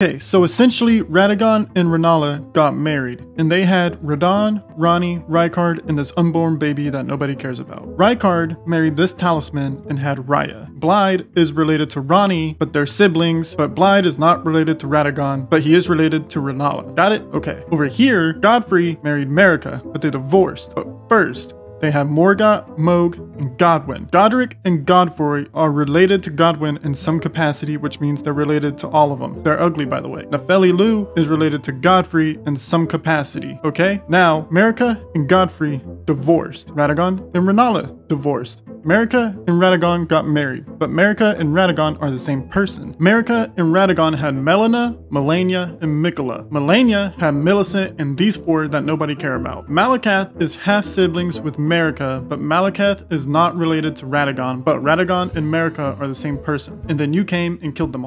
Okay, so essentially Radagon and Rennala got married, and they had Radahn, Ranni, Rykard, and this unborn baby that nobody cares about. Rykard married this talisman and had Rya. Blaidd is related to Ranni, but they're siblings, but Blaidd is not related to Radagon, but he is related to Rennala. Got it? Okay. Over here, Godfrey married Marika, but they divorced. But first, they have Morgott, Mohg, and Godwin. Godrick and Godfrey are related to Godwin in some capacity, which means they're related to all of them. They're ugly, by the way. Nepheli Loux is related to Godfrey in some capacity, okay? Now, Marika and Godfrey divorced. Radagon and Rennala divorced. Marika and Radagon got married, but Marika and Radagon are the same person. Marika and Radagon had Melina, Malenia, and Miquella. Malenia had Millicent and these four that nobody care about. Maliketh is half siblings with Marika, but Maliketh is not related to Radagon, but Radagon and Marika are the same person. And then you came and killed them all.